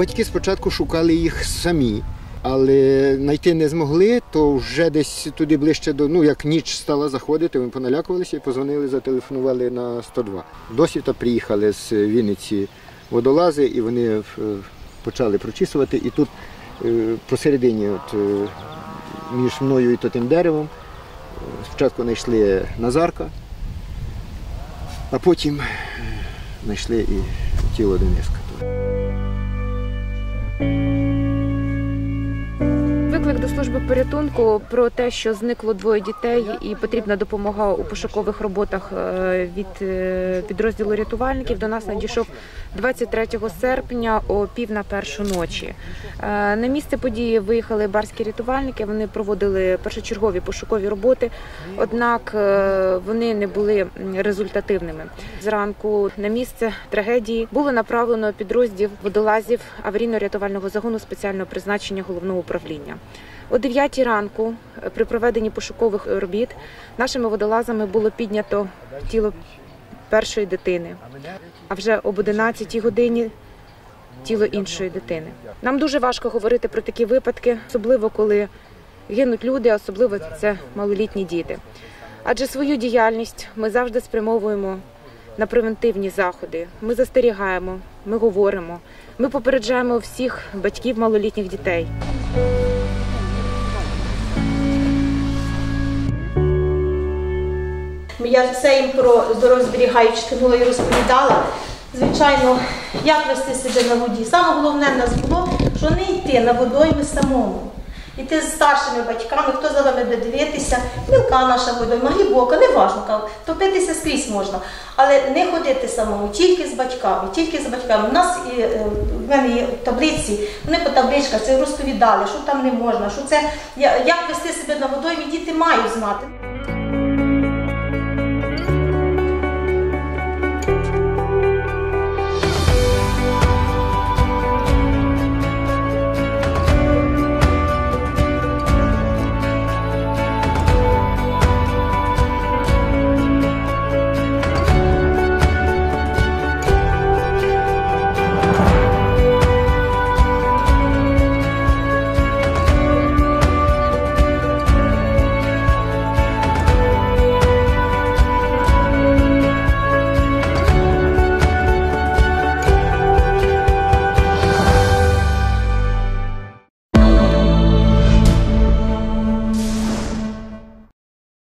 Батьки спочатку шукали їх самі, але знайти не змогли, то вже десь туди ближче до ну як ніч стала заходити, ми поналякувалися і позвонили, зателефонували на 102. Досвіта приїхали з Вінниці водолази, і вони почали прочісувати. І тут е, посередині, от, е, між мною і тим деревом, е, спочатку знайшли Назарка, а потім знайшли і тіло Дениска. Служби порятунку про те, що зникло двоє дітей і потрібна допомога у пошукових роботах е, від е, підрозділу рятувальників. До нас надійшов 23 серпня о пів на першу ночі. Е, На місце події виїхали барські рятувальники. Вони проводили першочергові пошукові роботи, однак вони не були результативними. Зранку на місце трагедії було направлено підрозділ водолазів аварійно-рятувального загону спеціального призначення головного управління. О 9 ранку е, при проведенні пошукових робіт нашими водолазами було піднято тіло першої дитини, а вже об 11 годині тіло іншої дитини. Нам дуже важко говорити про такі випадки, особливо коли гинуть люди, особливо це малолітні діти. Адже свою діяльність ми завжди спрямовуємо на превентивні заходи. Ми застерігаємо, ми говоримо, ми попереджаємо всіх батьків малолітніх дітей. Я все їм про здоров'язберігаючі технології розповідала. Звичайно, як вести себе на воді. Саме головне в нас було, що не йти на водойми самому. Йти з старшими батьками, хто за вами буде дивитися, мілка наша водойма, глибока, не важко, топитися скрізь можна. Але не ходити самому, тільки з батьками, тільки з батьками. У нас і, е, в мене є таблиці, вони по табличках це розповідали, що там не можна, що це як вести себе на водоймі, діти мають знати.